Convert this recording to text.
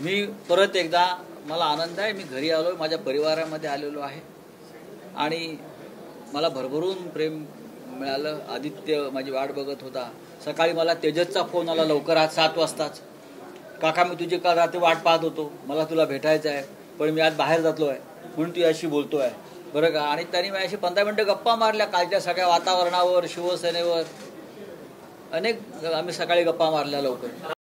मी परत एकदा मला आनंद आहे मी घरी आलो माझ्या परिवारामध्ये आलेलो आहे. आणि मला भरभरून प्रेम मिळालं. आदित्य माझी वाट बघत होता. सकाळी मला तेजसचा फोन आला लवकर आज सात वाजताच. काका मी तुझी काल रात्री वाट पाहत होतो. मला तुला भेटायचं आहे पण मी आज बाहेर जातलो आहे. म्हणून तू याशी बोलतो आहे बरं का? आणि त्यांनी माझ्याशी पंधरा मिनटं गप्पा मारल्या कालच्या सगळ्या वातावरणावर शिवसेनेवर. अनेक आम्ही सकाळी गप्पा मारल्या लवकर.